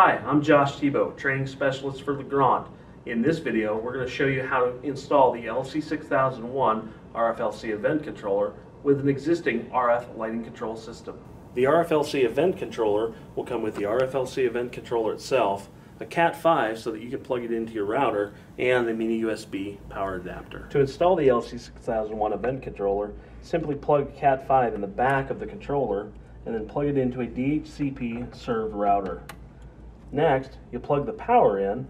Hi, I'm Josh Thibeault, training specialist for Legrand. In this video, we're going to show you how to install the LC6001 RFLC event controller with an existing RF lighting control system. The RFLC event controller will come with the RFLC event controller itself, a Cat5 so that you can plug it into your router, and a mini USB power adapter. To install the LC6001 event controller, simply plug Cat5 in the back of the controller and then plug it into a DHCP served router. Next, you plug the power in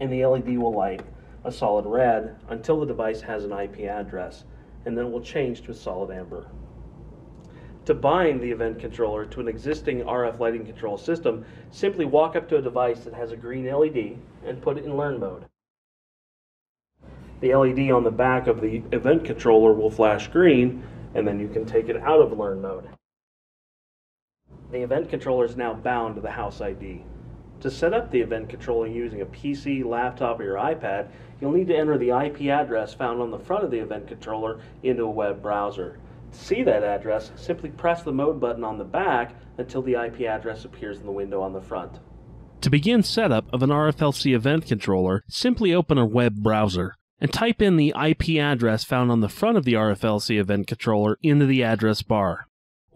and the LED will light a solid red until the device has an IP address and then will change to a solid amber. To bind the event controller to an existing RF lighting control system, simply walk up to a device that has a green LED and put it in learn mode. The LED on the back of the event controller will flash green and then you can take it out of learn mode. The event controller is now bound to the house ID. To set up the event controller using a PC, laptop, or your iPad, you'll need to enter the IP address found on the front of the event controller into a web browser. To see that address, simply press the mode button on the back until the IP address appears in the window on the front. To begin setup of an RFLC event controller, simply open a web browser and type in the IP address found on the front of the RFLC event controller into the address bar.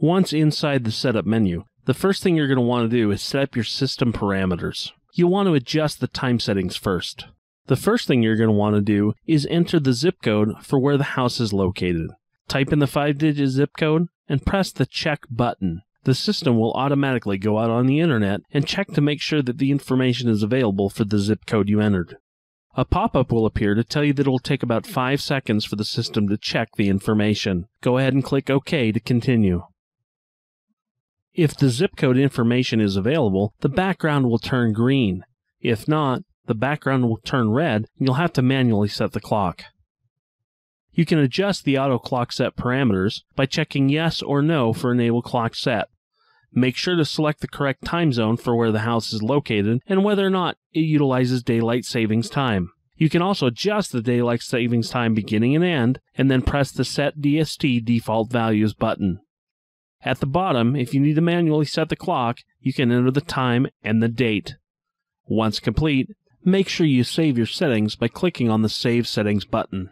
Once inside the setup menu, the first thing you're going to want to do is set up your system parameters. You'll want to adjust the time settings first. The first thing you're going to want to do is enter the zip code for where the house is located. Type in the 5 digit zip code and press the check button. The system will automatically go out on the internet and check to make sure that the information is available for the zip code you entered. A pop up will appear to tell you that it will take about 5 seconds for the system to check the information. Go ahead and click OK to continue. If the zip code information is available, the background will turn green. If not, the background will turn red and you'll have to manually set the clock. You can adjust the auto clock set parameters by checking yes or no for enable clock set. Make sure to select the correct time zone for where the house is located and whether or not it utilizes daylight savings time. You can also adjust the daylight savings time beginning and end and then press the set DST default values button. At the bottom, if you need to manually set the clock, you can enter the time and the date. Once complete, make sure you save your settings by clicking on the Save Settings button.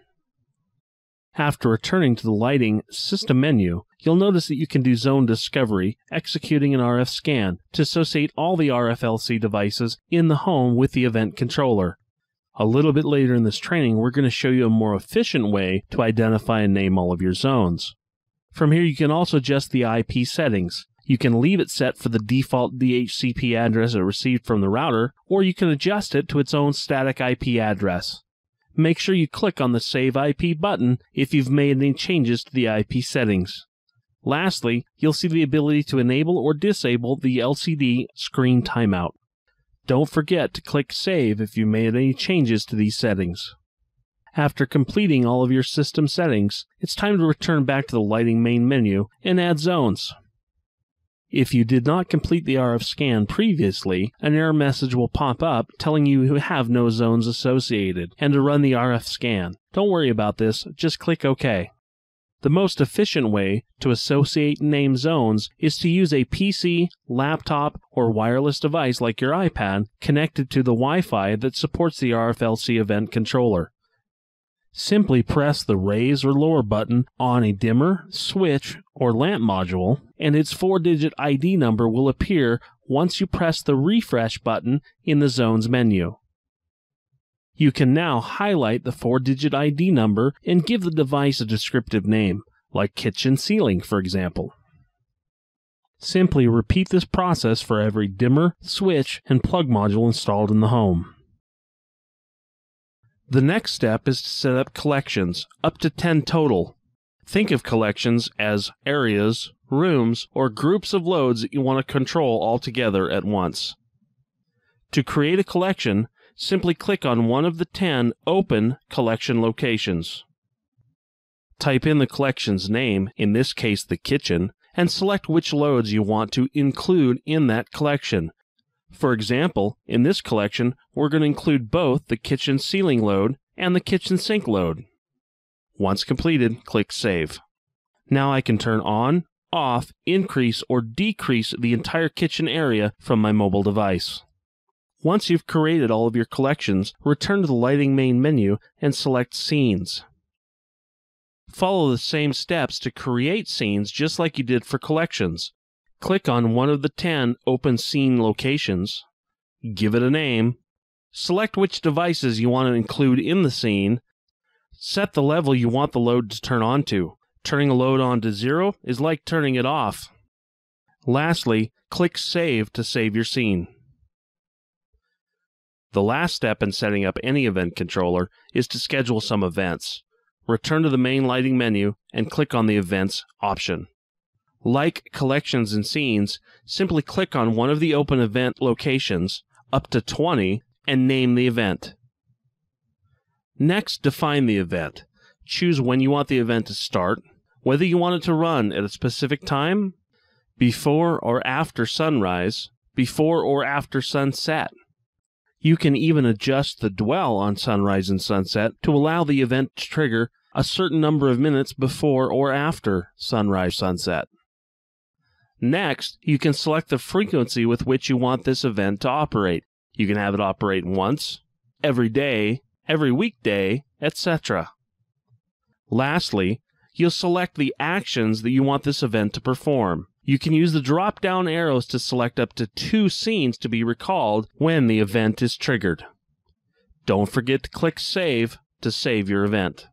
After returning to the Lighting System menu, you'll notice that you can do zone discovery, executing an RF scan to associate all the RFLC devices in the home with the event controller. A little bit later in this training, we're going to show you a more efficient way to identify and name all of your zones. From here, you can also adjust the IP settings. You can leave it set for the default DHCP address it received from the router, or you can adjust it to its own static IP address. Make sure you click on the Save IP button if you've made any changes to the IP settings. Lastly, you'll see the ability to enable or disable the LCD screen timeout. Don't forget to click Save if you made any changes to these settings. After completing all of your system settings, it's time to return back to the lighting main menu and add zones. If you did not complete the RF scan previously, an error message will pop up telling you you have no zones associated and to run the RF scan. Don't worry about this, just click OK. The most efficient way to associate and name zones is to use a PC, laptop, or wireless device like your iPad connected to the Wi Fi that supports the RFLC event controller. Simply press the raise or lower button on a dimmer, switch, or lamp module, and its four digit ID number will appear once you press the refresh button in the zones menu. You can now highlight the four digit ID number and give the device a descriptive name, like kitchen ceiling, for example. Simply repeat this process for every dimmer, switch, and plug module installed in the home. The next step is to set up collections, up to 10 total. Think of collections as areas, rooms, or groups of loads that you want to control all together at once. To create a collection, simply click on one of the 10 open collection locations. Type in the collection's name, in this case the kitchen, and select which loads you want to include in that collection, for example, in this collection, we're going to include both the kitchen ceiling load and the kitchen sink load. Once completed, click Save. Now I can turn on, off, increase, or decrease the entire kitchen area from my mobile device. Once you've created all of your collections, return to the lighting main menu and select Scenes. Follow the same steps to create scenes just like you did for collections. Click on one of the 10 open scene locations, give it a name, select which devices you want to include in the scene, set the level you want the load to turn on to. Turning a load on to zero is like turning it off. Lastly, click Save to save your scene. The last step in setting up any event controller is to schedule some events. Return to the main lighting menu and click on the Events option. Like collections and scenes, simply click on one of the open event locations, up to 20, and name the event. Next, define the event. Choose when you want the event to start, whether you want it to run at a specific time, before or after sunrise, before or after sunset. You can even adjust the dwell on sunrise and sunset to allow the event to trigger a certain number of minutes before or after sunrise sunset. Next, you can select the frequency with which you want this event to operate. You can have it operate once, every day, every weekday, etc. Lastly, you'll select the actions that you want this event to perform. You can use the drop down arrows to select up to two scenes to be recalled when the event is triggered. Don't forget to click Save to save your event.